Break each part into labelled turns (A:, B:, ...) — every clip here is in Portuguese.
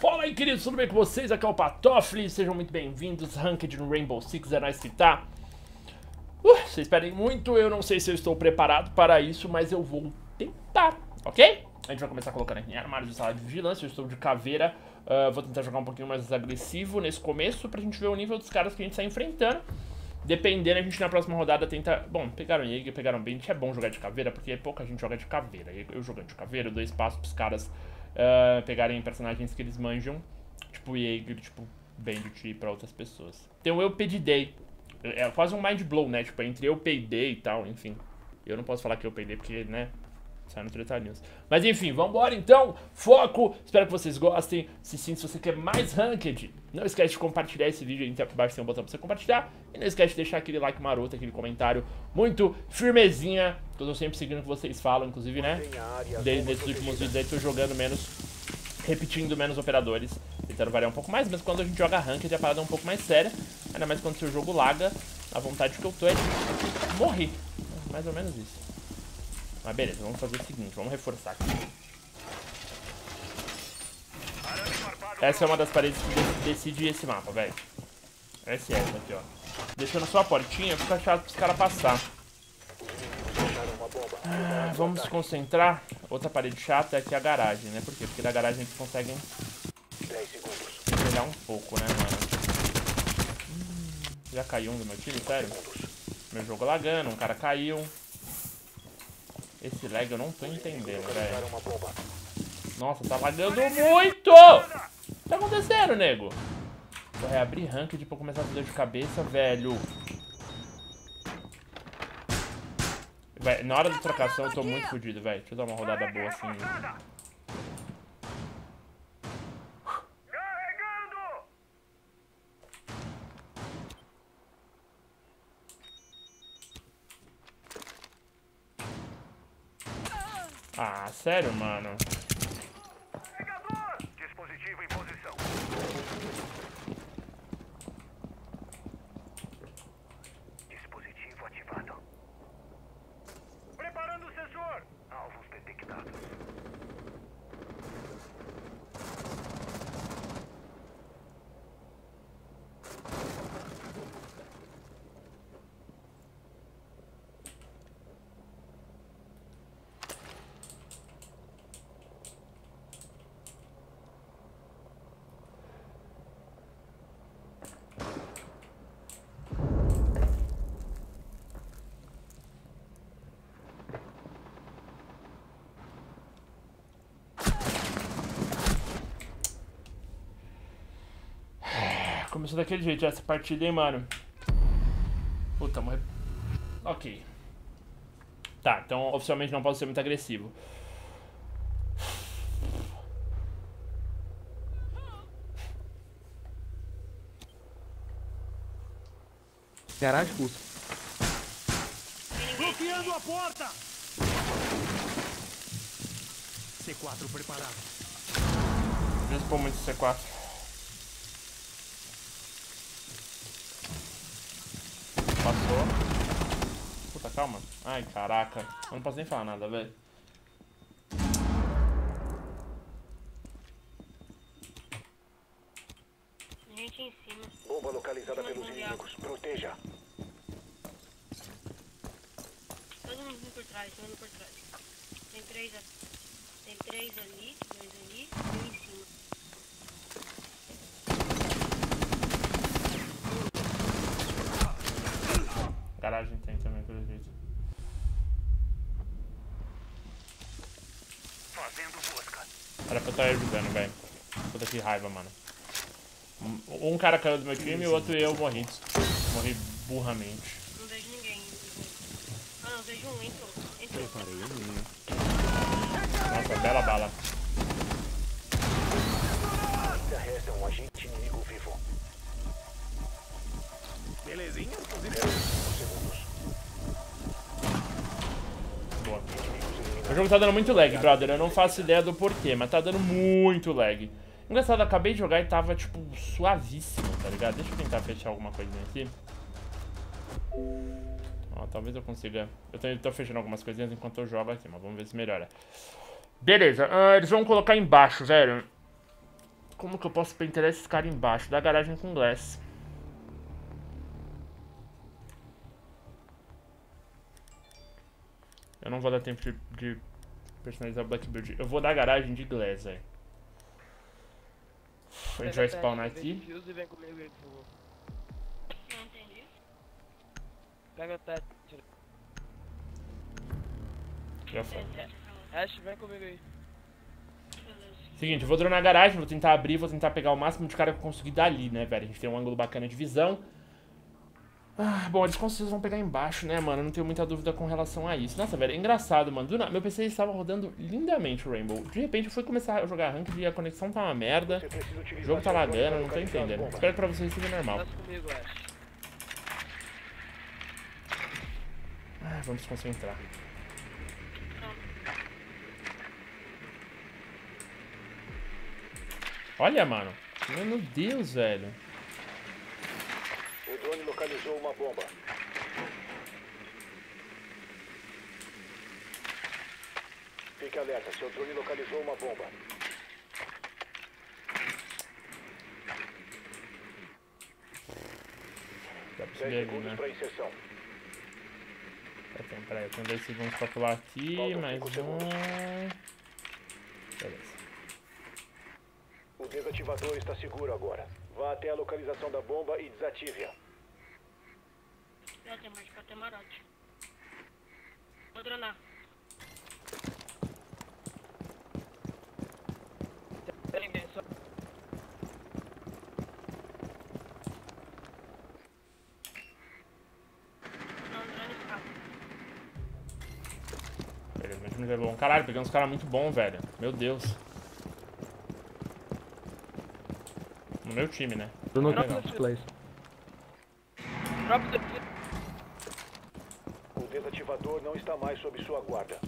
A: Fala aí, queridos, tudo bem com vocês? Aqui é o Patoffli, sejam muito bem-vindos. Ranked no Rainbow Six, é nóis que tá. Uh, vocês pedem muito, eu não sei se eu estou preparado para isso, mas eu vou tentar, ok? A gente vai começar colocando aqui em armário de sala de vigilância, eu estou de caveira. Uh, vou tentar jogar um pouquinho mais agressivo nesse começo, pra gente ver o nível dos caras que a gente está enfrentando. Dependendo, a gente na próxima rodada tenta... Bom, pegaram Jäger, pegaram Bent, é bom jogar de caveira, porque pouca gente joga de caveira. Eu jogando de caveira, eu dou espaço pros caras uh, pegarem personagens que eles manjam, tipo Jäger, tipo Bandit pra outras pessoas. Tem o Eu Pedidei, é quase um mind blow, né? Tipo, entre Eu Peidei e tal, enfim. Eu não posso falar que Eu Peidei porque, né, sai no Treta News. Mas enfim, vambora então, foco, espero que vocês gostem. Se sim, se você quer mais Ranked, não esquece de compartilhar esse vídeo aí embaixo tem um botão pra você compartilhar. E não esquece de deixar aquele like maroto, aquele comentário muito firmezinha, que eu tô sempre seguindo o que vocês falam, inclusive, né? Desde nesses últimos vídeos aí tô jogando menos, repetindo menos operadores, tentando variar um pouco mais, mas quando a gente joga Ranked a parada é um pouco mais séria, ainda mais quando o seu jogo laga, a vontade que eu tô é de morrer, mais ou menos isso. Mas beleza, vamos fazer o seguinte, vamos reforçar aqui. Essa é uma das paredes que decide esse mapa, velho. Essa é essa aqui, ó. Deixando só a portinha, fica chato pros caras passar. Ah, vamos se concentrar. Outra parede chata é aqui a garagem, né? Por quê? Porque da garagem eles conseguem melhorar um pouco, né, mano? Hum, já caiu um do meu time, sério? Meu jogo lagando, um cara caiu. Esse lag eu não tô entendendo, velho. Nossa, tá lagando muito! O que tá acontecendo, nego? Vou reabrir ranked pra começar a fazer de cabeça, velho. Vai, na hora da trocação eu tô muito fodido, velho. Deixa eu dar uma rodada boa assim. Ah, sério, mano?
B: Preparando o sensor. Alvos detectados.
A: Começou daquele jeito essa partida, hein, mano. Puta, morreu. Ok. Tá, então oficialmente não posso ser muito agressivo.
C: Garagem pulso.
B: Bloqueando a porta! C4 preparado.
A: Não expor muito C4. Passou. Puta, calma. Ai, caraca. Eu não posso nem falar nada, velho.
D: Gente em cima.
B: Bomba localizada pelos inimigos. Proteja.
D: Todo mundo vindo por trás, todo mundo por trás. Tem três, tem três ali, dois ali e um em cima.
A: Garagem tem também, pelo jeito.
B: Fazendo busca.
A: Era pra eu estar ajudando, velho. Puta que raiva, mano. Um cara caiu do meu time e o outro eu morri. Morri burramente.
D: Não vejo ninguém. Ah, não, vejo um, entrou. Entrou.
C: Parei, menino.
A: Nossa, bela bala.
B: Ainda resta um agente inimigo vivo.
C: Belezinha?
A: Boa. O jogo tá dando muito lag, brother. Eu não faço ideia do porquê, mas tá dando muito lag. Engraçado, acabei de jogar e tava, tipo, suavíssimo, tá ligado? Deixa eu tentar fechar alguma coisinha aqui. Ó, talvez eu consiga... Eu tô, tô fechando algumas coisinhas enquanto eu jogo aqui, mas vamos ver se melhora. Beleza, ah, eles vão colocar embaixo, velho. Como que eu posso pentear esses caras embaixo? Da garagem com glass. Eu não vou dar tempo de, de personalizar o Blackbird. Eu vou dar garagem de glass, velho. A gente vai spawnar aqui.
D: Não entendi.
E: Pega o teto.
A: Já foi.
E: Ash, vem comigo aí.
A: Seguinte, eu vou dronar a garagem, vou tentar abrir, vou tentar pegar o máximo de cara que eu conseguir dali, né, velho? A gente tem um ângulo bacana de visão. Ah, bom, eles com certeza vão pegar embaixo, né, mano? Eu não tenho muita dúvida com relação a isso. Nossa, velho, é engraçado, mano. Do nada, meu PC estava rodando lindamente o Rainbow. De repente eu fui começar a jogar Ranked e a conexão tá uma merda. O jogo tá lagando, não tô entendendo. Espero que pra vocês seja normal. Ah, vamos concentrar. Olha, mano. Meu Deus, velho.
B: O drone localizou uma bomba. Fique alerta, seu drone localizou uma bomba.
A: Dá pra
B: 10
A: subir ali,
B: segundos
A: né?
B: para inserção.
A: Tá, tem, peraí, eu tenho 10 segundos pra pular aqui,
B: Faltam
A: mais um.
B: segundos.
A: Beleza.
B: O desativador está seguro agora. Vá até a localização da bomba e desative-a.
D: Já tem mais pra camarote. Vou dronar. Não,
A: levou um. Caralho, peguei uns caras muito bons, velho. Meu Deus. No meu time, né?
C: Do no
A: Legal.
C: place.
E: Drop the
B: O desativador não está mais sob sua guarda.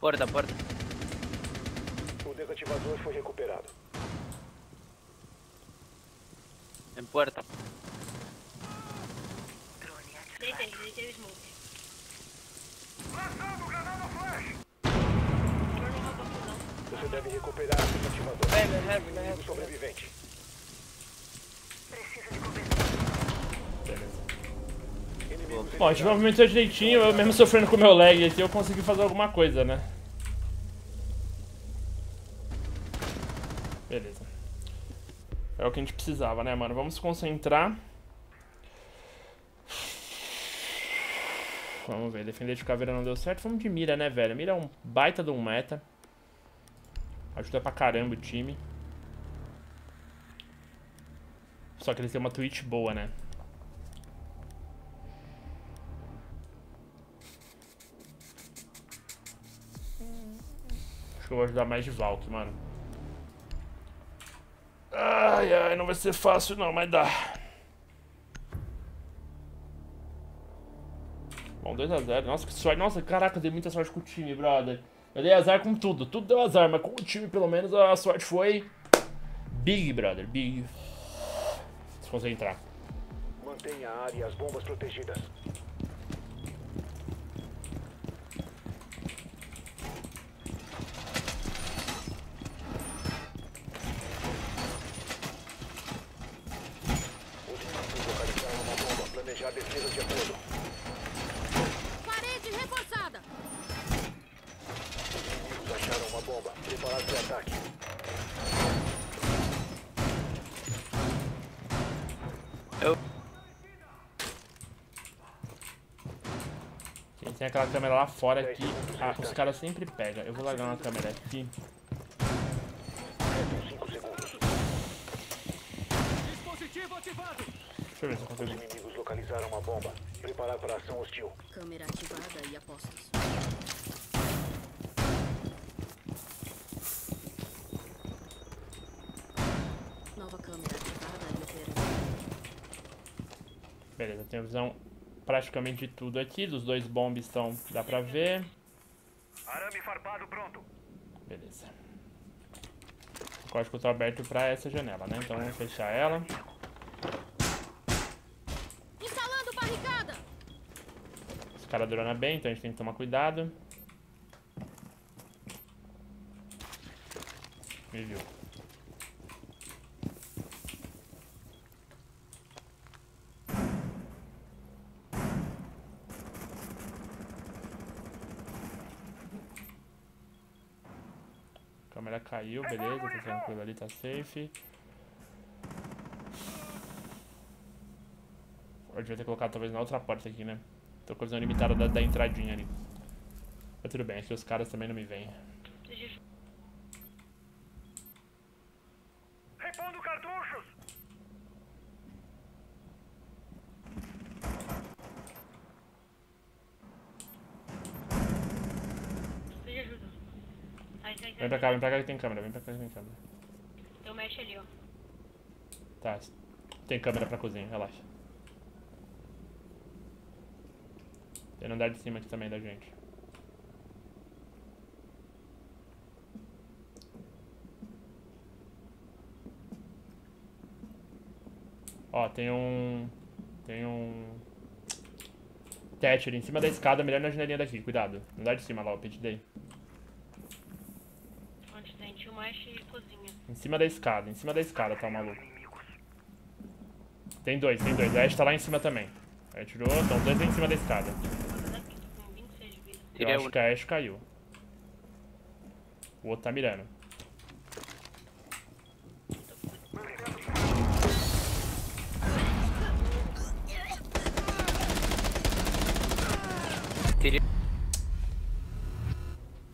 E: Porta, porta.
B: O desativador foi recuperado.
E: Em porta.
D: Deitei, deitei o smoke. Drone roubou a fusão.
B: Você deve recuperar o
E: vem, heavy, vem,
B: Inimigo
E: heavy.
B: sobrevivente.
A: Beleza.
B: Inimigos
A: Bom, a gente movimentou direitinho, eu mesmo sofrendo com o meu lag aqui, eu consegui fazer alguma coisa, né? Beleza. É o que a gente precisava, né, mano? Vamos se concentrar. Vamos ver, defender de caveira não deu certo. Vamos de mira, né, velho? Mira é um baita de um meta. Ajuda pra caramba o time. Só que eles têm uma Twitch boa, né? Acho que eu vou ajudar mais de Valk, mano. Ai, ai, não vai ser fácil não, mas dá. Bom, 2x0. Nossa, que sorte. Nossa, caraca, dei muita sorte com o time, brother. Eu dei azar com tudo. Tudo deu azar, mas com o time, pelo menos, a sorte foi... Big, brother. Big. Se concentrar.
B: Mantenha a área e as bombas protegidas. Os localizaram uma bomba. Planejar defesa de acordo.
F: Parede reforçada!
B: Inimigos acharam uma bomba. Preparar para o ataque.
A: Quem tem aquela câmera lá fora aqui, ah, os caras sempre pegam. Eu vou largar uma câmera aqui.
B: Restam 5 segundos.
A: Deixa eu ver se eu
B: Os
A: consigo.
B: inimigos localizaram uma bomba. Preparar para ação hostil.
F: Câmera ativada e apostos.
A: Beleza, tenho visão praticamente de tudo aqui. Dos dois bombs estão. dá pra ver.
B: Arame farpado pronto.
A: Beleza. O código tá aberto pra essa janela, né? Então vamos fechar ela.
F: Instalando barricada!
A: Esse cara drona bem, então a gente tem que tomar cuidado. Me viu. Caiu, beleza, tá tranquilo ali, tá safe. Eu devia ter colocado talvez na outra porta aqui, né? Tô com a visão limitada da, da entradinha ali. Mas tudo bem, aqui os caras também não me veem.
D: Seja
B: Repondo cartuchos!
D: seja ajuda. Sai, sai, sai.
A: Vem pra cá, vem pra cá que tem câmera, vem pra cá que tem câmera.
D: Um mesh ali, ó.
A: Tá, tem câmera pra cozinha, relaxa. Tem no andar de cima aqui também da gente. Ó, tem um... Tem um... Thatcher em cima da escada, melhor na janelinha daqui, cuidado. No andar de cima lá, o pit day.
D: Mesh e cozinha.
A: Em cima da escada, em cima da escada tá o maluco. Tem dois, tem dois. A Ash tá lá em cima também. Aí tirou, então dois em cima da escada.
D: Essa daqui, tô com 26 de vida.
A: Eu acho que a Ash caiu. O outro tá mirando.
E: Tirei.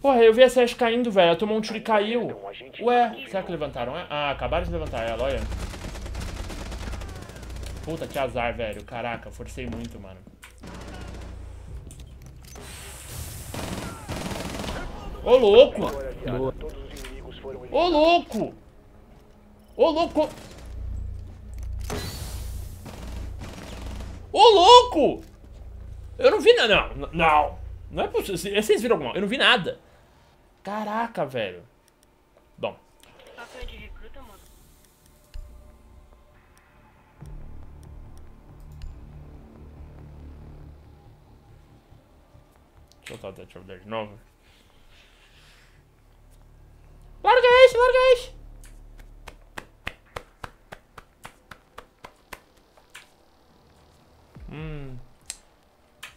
A: Porra, eu vi essa Ash caindo, velho. Um tiro e caiu. Ué, será que levantaram? é? Ah, acabaram de levantar ela, olha. Puta, que azar, velho. Caraca, forcei muito, mano. Ô, louco! Ô, louco! Ô, louco! Ô, louco! Eu não vi nada. Não, não. Não é possível. Vocês viram alguma Eu não vi nada. Caraca, velho. Bom,
D: Papel de recruta, mano.
A: deixa eu botar o de novo. Larga esse, larga esse! Hum.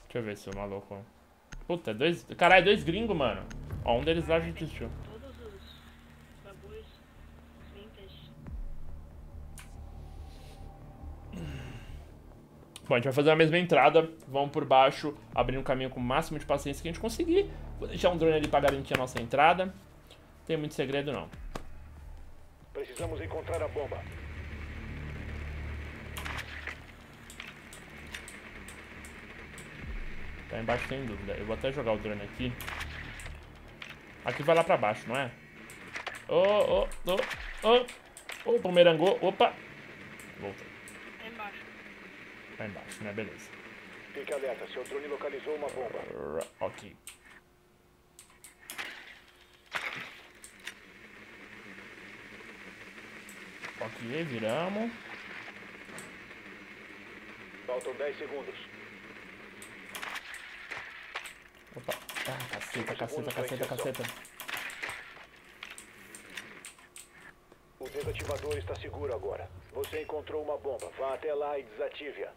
A: Deixa eu ver se o maluco. Puta, é dois. Caralho, é dois gringos, mano. Ó, um deles lá desistiu.
D: Bagulhos. Os vintage.
A: Bom, a gente vai fazer a mesma entrada, vamos por baixo, abrindo um caminho com o máximo de paciência que a gente conseguir. Vou deixar um drone ali pra garantir a nossa entrada. Não tem muito segredo não.
B: Precisamos encontrar a bomba.
A: Tá embaixo sem dúvida. Eu vou até jogar o drone aqui. Aqui vai lá pra baixo, não é? Ô, ô, ô, ô. Ô, pomerangô. Opa. Voltou.
D: Tá embaixo.
A: Tá embaixo, né? Beleza.
B: Fique alerta, seu drone localizou uma bomba.
A: Ok. Ok, viramos.
B: Faltam 10 segundos.
A: Opa. Ah, caceta, caceta, caceta, caceta.
B: O desativador está seguro agora. Você encontrou uma bomba. Vá até lá e desative-a.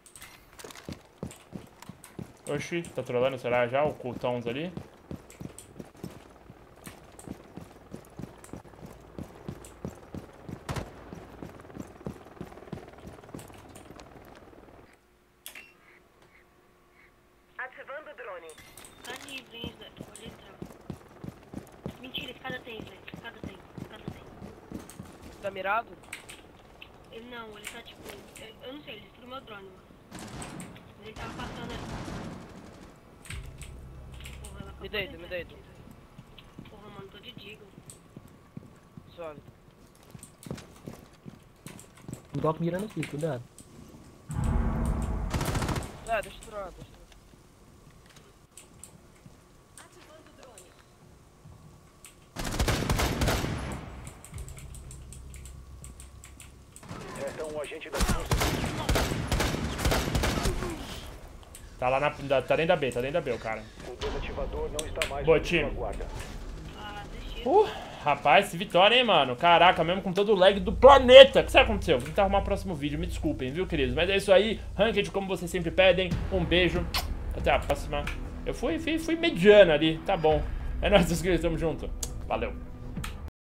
A: Oxi, tá trolando, será já o Cooltowns ali?
G: Ativando o drone.
D: Tá livre, hein, Zé? Pode entrar. Mentira, escada tem, Zé. Escada tem. Escada tem.
E: Tá mirado?
D: Ele não, ele tá tipo. Eu, eu não sei, ele destruiu meu drone, mano. Mas ele tava passando ali. Porra, ela
E: Me deita, me deita.
D: Porra, mano, tô de digo.
E: Suave.
H: Um golpe mirando aqui, cuidado.
E: É, deixa
B: agente.
A: Tá lá na. Tá dentro da B, tá dentro da B o cara.
B: O
A: Boa, time. Uh, rapaz, vitória, hein, mano. Caraca, mesmo com todo o lag do planeta. O que será que aconteceu? Vou tentar arrumar o próximo vídeo. Me desculpem, viu, queridos? Mas é isso aí. Ranked, como vocês sempre pedem. Um beijo. Até a próxima. Eu fui, fui, fui mediano ali. Tá bom. É nóis, inscritos. Tamo junto. Valeu.